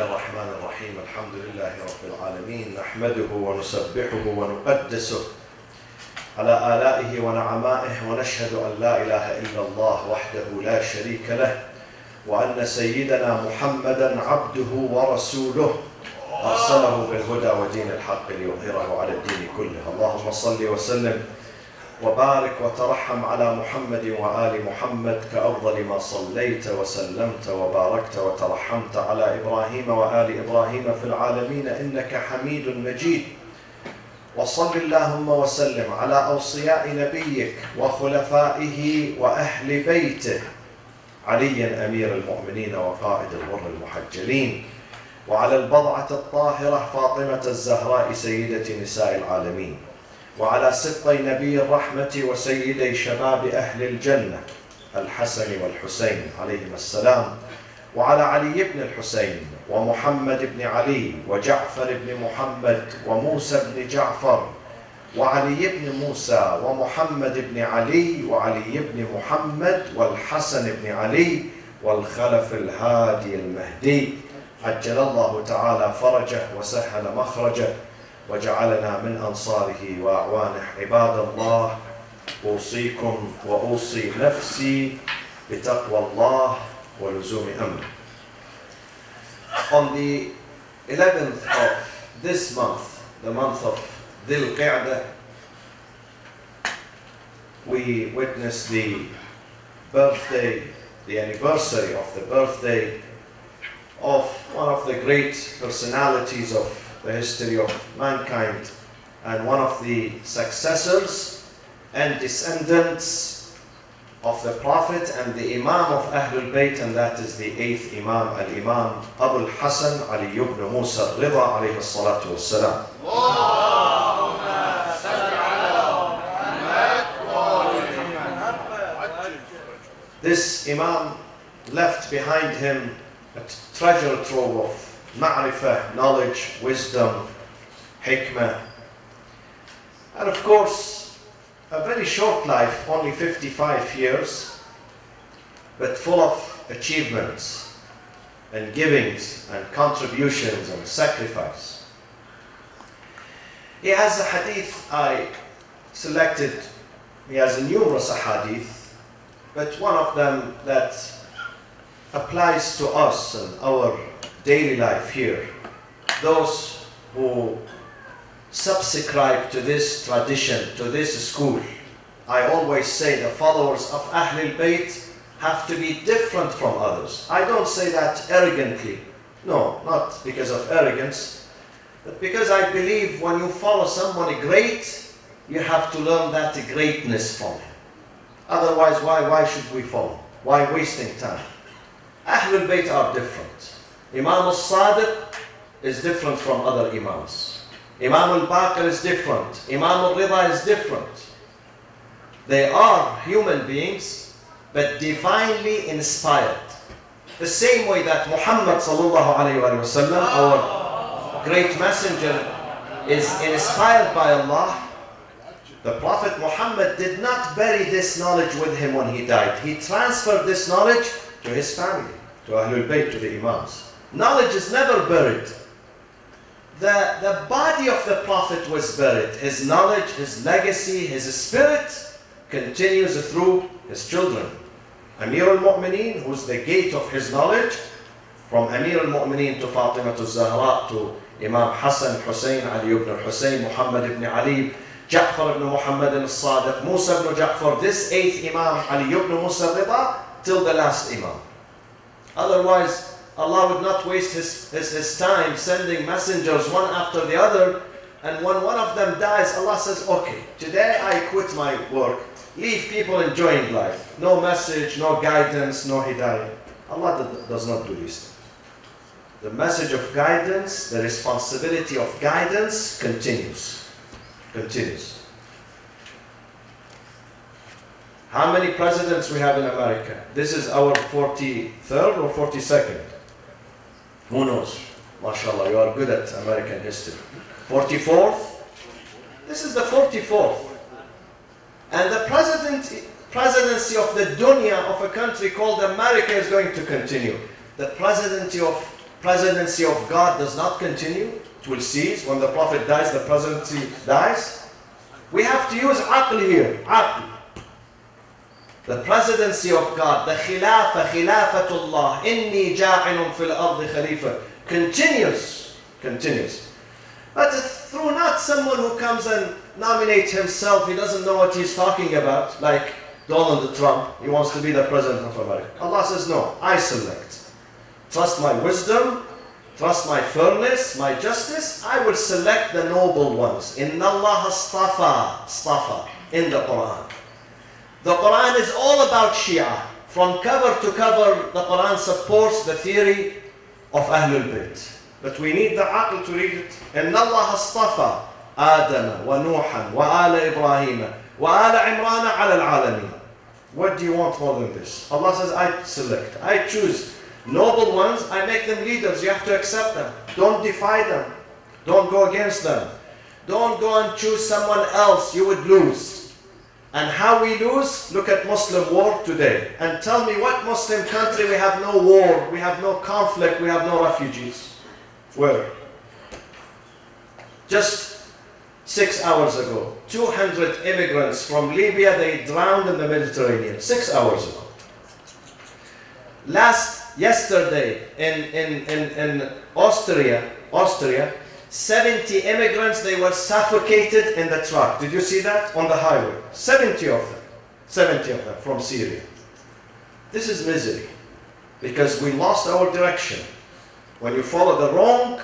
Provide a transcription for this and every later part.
الله الرحمن الرحيم. الحمد لله رب العالمين. نحمده ونسبحه ونقدسه على آلائه ونعمائه ونشهد أن لا إله إلا الله وحده لا شريك له وأن سيدنا محمدا عبده ورسوله. أرسله بالهدى ودين الحق ليظهره على الدين كله. اللهم صل وسلم وبارك وترحم على محمد وآل محمد كأفضل ما صليت وسلمت وباركت وترحمت على إبراهيم وآل إبراهيم في العالمين إنك حميد مجيد. وصل اللهم وسلم على أوصياء نبيك وخلفائه وأهل بيته عليا أمير المؤمنين وقائد الغر المحجلين وعلى البضعة الطاهرة فاطمة الزهراء سيدة نساء العالمين. وعلى سبطي نبي الرحمة وسيدي شباب أهل الجنة الحسن والحسين عليهما السلام. وعلى علي بن الحسين ومحمد بن علي وجعفر بن محمد وموسى بن جعفر وعلي بن موسى ومحمد بن علي وعلي بن محمد والحسن بن علي والخلف الهادي المهدي. عجل الله تعالى فرجه وسهل مخرجه. وجعلنا من انصاره واعوانه عباد الله اوصيكم واوصي نفسي بتقوى الله ولزوم امره. On the 11th of this month, the month of Dhul Qa'dah, we witness the birthday, the anniversary of the birthday of one of the great personalities of the history of mankind and one of the successors and descendants of the Prophet and the Imam of Ahlul Bayt and that is the eighth Imam, Al-Imam Abu al-Hasan Ali ibn Musa Rida alayhi salatu wassalam. This Imam left behind him a treasure trove of ma'rifah, knowledge, wisdom, hikmah. And of course, a very short life, only 55 years, but full of achievements and givings and contributions and sacrifice. He has a hadith I selected, he has numerous hadith, but one of them that applies to us and our daily life here. Those who subscribe to this tradition, to this school. I always say the followers of Ahlul Bayt have to be different from others. I don't say that arrogantly. No, not because of arrogance, but because I believe when you follow someone great, you have to learn that greatness from him. Otherwise, why, why should we follow? Why wasting time? Ahlul Bayt are different. Imam al-Sadiq is different from other Imams. Imam al-Baqir is different. Imam al-Rida is different. They are human beings, but divinely inspired. The same way that Muhammad sallallahu alayhi wa sallam, our great messenger, is inspired by Allah. The Prophet Muhammad did not bury this knowledge with him when he died. He transferred this knowledge to his family, to Ahlul Bayt, to the Imams. Knowledge is never buried. The, the body of the Prophet was buried. His knowledge, his legacy, his spirit continues through his children. Amir al-Mu'mineen, who's the gate of his knowledge, from Amir al-Mu'mineen to Fatima to Zahra to Imam Hassan, Hussein, Ali ibn Hussein, Muhammad ibn Ali, Ja'far ibn Muhammad al-Sadiq, Musa ibn Ja'far, this eighth Imam, Ali ibn Musa Rida, till the last Imam. Otherwise, Allah would not waste his, his, his time sending messengers one after the other. And when one of them dies, Allah says, okay, today I quit my work. Leave people enjoying life. No message, no guidance, no hidayah. Allah does not do this. The message of guidance, the responsibility of guidance continues. Continues. How many presidents we have in America? This is our 43rd or 42nd? Who knows? MashaAllah, you are good at American history. 44th? This is the 44th. And the president, presidency of the dunya of a country called America is going to continue. The presidency of, presidency of God does not continue. it will cease. When the Prophet dies, the presidency dies. We have to use aql here, aql. The presidency of God, the khilafah, khilafatullah, inni ja'ilun fil ardi khalifa, continues, continues. But through not someone who comes and nominates himself, he doesn't know what he's talking about, like Donald Trump, he wants to be the president of America. Allah says, no, I select. Trust my wisdom, trust my firmness, my justice, I will select the noble ones. Inna Allah astafa, astafa, in the Quran. The Quran is all about Shia. From cover to cover, the Quran supports the theory of Ahlul Bayt. But we need the aql to read it. إن الله اصطفى آدم ونوحا وآل إبراهيم وآل عمران على العالمين. What do you want more than this? Allah says, I select, I choose noble ones, I make them leaders. You have to accept them. Don't defy them. Don't go against them. Don't go and choose someone else. You would lose. And how we lose? Look at Muslim war today. And tell me what Muslim country we have no war, we have no conflict, we have no refugees. Where? Just six hours ago, 200 immigrants from Libya, they drowned in the Mediterranean. Six hours ago. Last, yesterday, in, in, in, in Austria, Austria, 70 immigrants, they were suffocated in the truck. Did you see that? On the highway. 70 of them. 70 of them from Syria. This is misery because we lost our direction. When you follow the wrong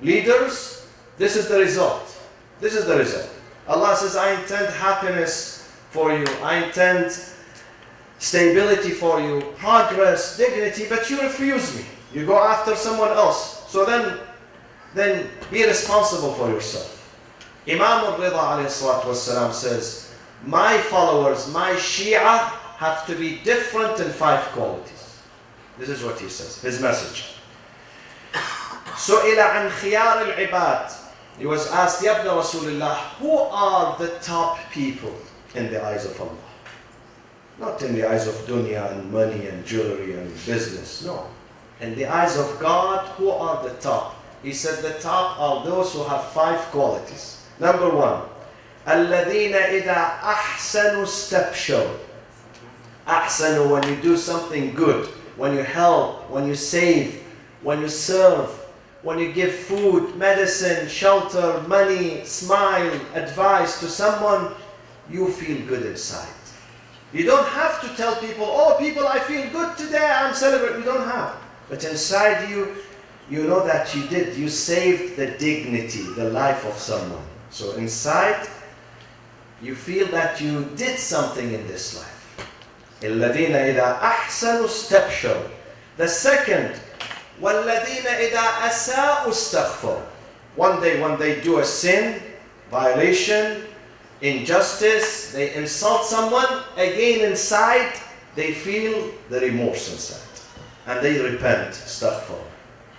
leaders, this is the result. This is the result. Allah says, I intend happiness for you. I intend stability for you, progress, dignity, but you refuse me. You go after someone else. So then then be responsible for yourself. Imam al-Rida says, my followers, my Shia have to be different in five qualities. This is what he says, his message. سئل عن خيار العباد He was asked, Ya Ibn Rasulullah, who are the top people in the eyes of Allah? Not in the eyes of dunya and money and jewelry and business, no. In the eyes of God, who are the top? He said the top are those who have five qualities. Number one, الذين إذا أحسنوا استبشروا أحسنوا when you do something good, when you help, when you save, when you serve, when you give food, medicine, shelter, money, smile, advice to someone, you feel good inside. You don't have to tell people, oh people, I feel good today, I'm celebrating. You don't have. But inside you, you know that you did, you saved the dignity, the life of someone. So inside, you feel that you did something in this life. الذين إذا أحسنوا استبشروا. The second, والذين إذا أساءوا استغفروا. One day when they do a sin, violation, injustice, they insult someone, again inside, they feel the remorse inside. And they repent, astaghfar.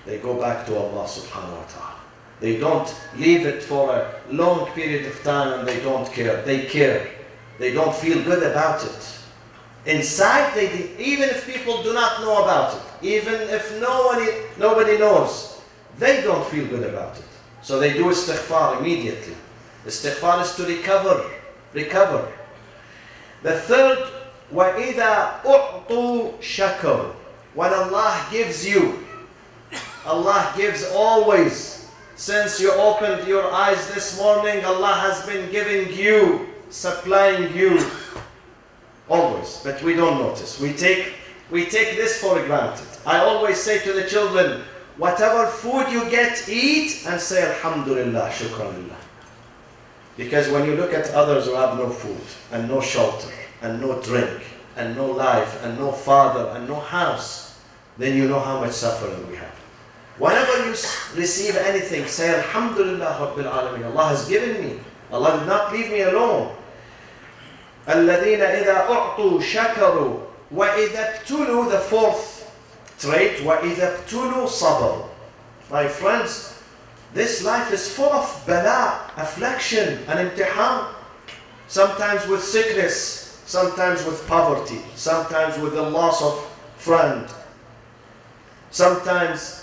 They go back to Allah subhanahu wa ta'ala. They don't leave it for a long period of time and they don't care. They care. They don't feel good about it. Inside, they even if people do not know about it, even if no one, nobody knows, they don't feel good about it. So they do istighfar immediately. Istighfar is to recover, recover. The third, وَإِذَا أُعْطُوا شَكَرُوا When Allah gives you, Allah gives always. Since you opened your eyes this morning, Allah has been giving you, supplying you always, but we don't notice. We take, we take this for granted. I always say to the children, whatever food you get, eat and say Alhamdulillah, Shukranillah. Because when you look at others who have no food and no shelter and no drink and no life and no father and no house, then you know how much suffering we have. Whenever you receive anything, say Alhamdulillah Rabbil Alameen. Allah has given me. Allah did not leave me alone. الذين إذا أعطوا شكروا وإذا ابتلوا the fourth trait وإذا ابتلوا صبروا My friends, this life is full of bala, affliction and imtihan. Sometimes with sickness, sometimes with poverty, sometimes with the loss of friend, sometimes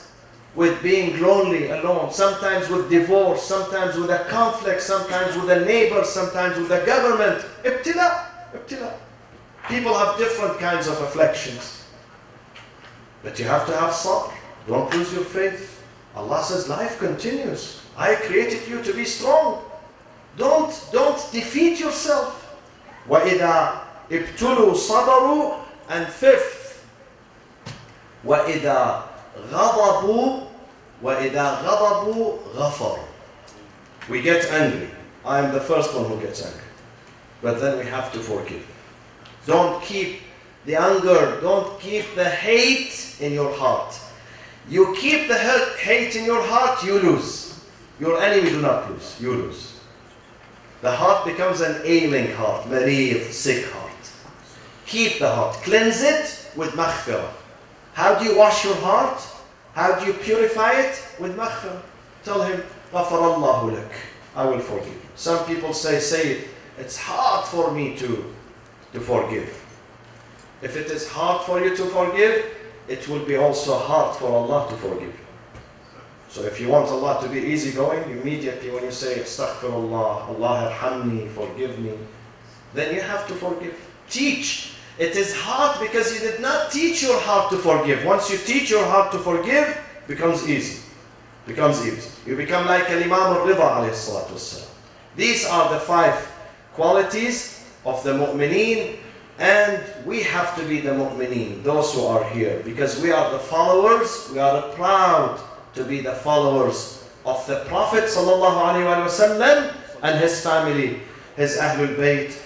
with being lonely, alone, sometimes with divorce, sometimes with a conflict, sometimes with a neighbor, sometimes with a government. Ibtila, ibtila. People have different kinds of afflictions. But you have to have sabr. Don't lose your faith. Allah says life continues. I created you to be strong. Don't, don't defeat yourself. وَإِذَا ابْتُلُوا صَبَرُوا And fifth, وَإِذَا غَضَبُوا وَإِذَا غَضَبُوا غَفَرُوا We get angry. I am the first one who gets angry. But then we have to forgive. Don't keep the anger, don't keep the hate in your heart. You keep the hate in your heart, you lose. Your enemy do not lose, you lose. The heart becomes an ailing heart, marid, sick heart. Keep the heart, cleanse it with maghfirah. How do you wash your heart? How do you purify it? With maghfirah. Tell him, غفر lak. I will forgive you. Some people say, say it. It's hard for me to, to forgive. If it is hard for you to forgive, it will be also hard for Allah to forgive. So if you want Allah to be easygoing, immediately when you say Astaghfirullah, Allah arhamni, forgive me, then you have to forgive. Teach. It is hard because you did not teach your heart to forgive. Once you teach your heart to forgive, becomes easy. Becomes easy. You become like Imam al-Rida alayhi salatu These are the five qualities of the mu'mineen and we have to be the mu'mineen, those who are here, because we are the followers, we are proud to be the followers of the Prophet وسلم, and his family, his Ahlul Bayt,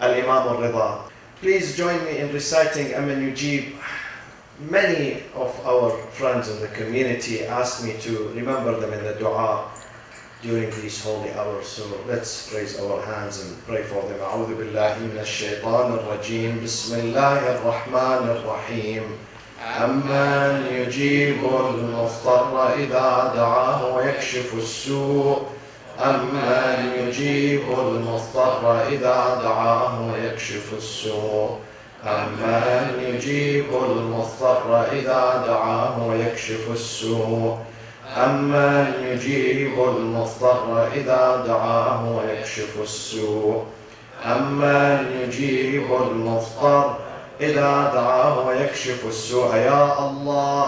Al-Imam al-Rida. Please join me in reciting Aman Yujib. Many of our friends in the community asked me to remember them in the dua during these holy hours. So let's raise our hands and pray for them. أعوذ بالله من الشيطان الرجيم بسم الله الرحمن الرحيم أمن يجيب المضطر إذا دعاه ويكشف السوء أمن يجيب المضطر إذا دعاه ويكشف السوء. أمن يجيب المضطر إذا دعاه ويكشف السوء. أمن يجيب المضطر إذا دعاه ويكشف السوء. أمن يجيب المضطر إذا دعاه ويكشف السوء. يا الله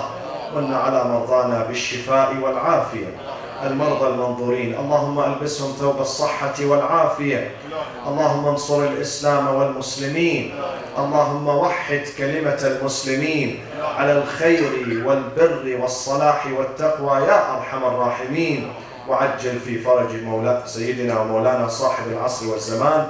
من على مرضانا بالشفاء والعافية. المرضى المنظورين. اللهم ألبسهم ثوب الصحة والعافية. اللهم انصر الإسلام والمسلمين. اللهم وحد كلمة المسلمين. على الخير والبر والصلاح والتقوى يا أرحم الراحمين. وعجل في فرج مولا سيدنا ومولانا صاحب العصر والزمان.